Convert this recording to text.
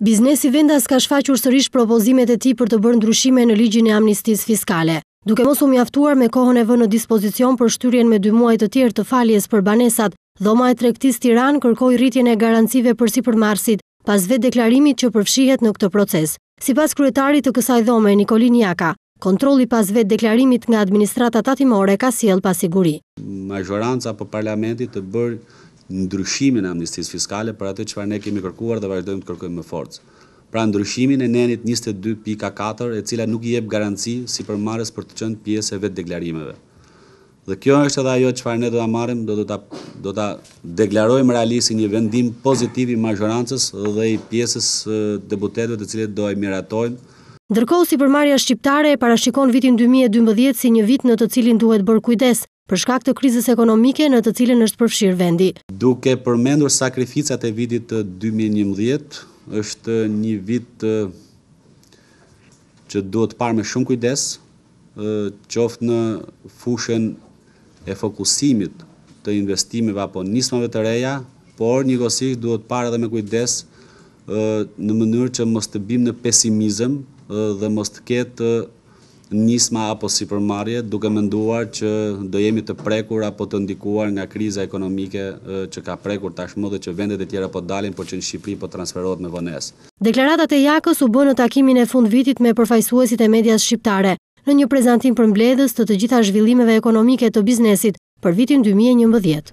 Biznesi vendas ka shfaqur sërish propozimet e tij për të bërë ndryshime në ligjin e amnistisë fiskale. Duke mos u mjaftuar me kohën e vënë në dispozicion për shtyrjen me dy muaj të tjerë të faljes për banesat, Dhoma e Tregtisë Tiranë kërkoi rritjen e garancive për sipërmarrësit pas vetëdeklarimit që përfshihet në këtë proces. Sipas kryetarit të kësaj dhome, Nikolin Jaka, Kontrolli pas vetëdeklarimit nga administrata tatimore ka sjellë pasiguri. Mazhoranca apo parlamenti të bëjë ndryshimin e amnistisë fiskale për atë çfarë ne kemi kërkuar dhe vazhdojmë të kërkojmë me forcë. Pra ndryshimin e nenit njëzet e dy pika katër e cila nuk i jep garanci sipërmarrësit për të qenë pjesë e vetëdeklarimeve. Dhe kjo është edhe ajo çfarë ne do ta marrim, do ta do ta deklarojmë realisht si një vendim pozitiv i mazhorancës dhe i pjesës së deputetëve të cilët do e miratojnë. Ndërkohë, sipërmarrja shqiptare e parashikon vitin dy mijë e dymbëdhjetë si një vit në të cilin duhet bërë kujdes, për shkak të krizës ekonomike në të cilën është përfshirë vendi. Duke përmendur sakrificat e vitit dy mijë e njëmbëdhjetë, është një vit që duhet parë me shumë kujdes, qoftë në fushën e fokusimit të investimeve apo nismave të reja, por njëkohësisht duhet parë edhe me kujdes në mënyrë që mos të bimë në pesimizëm dhe mos të ketë nisma apo sipërmarrje duke menduar që do jemi të prekur apo të ndikuar nga kriza ekonomike që ka prekur tashmë dhe që vendet e tjera po dalin por që në Shqipëri po transferohet me vonesë. Deklaratat e Jakës u bënë në takimin e fundvitit me përfaqësuesit e medias shqiptare, në një prezantim përmbledhës të të gjitha zhvillimeve ekonomike të biznesit për vitin dy mijë e njëmbëdhjetë.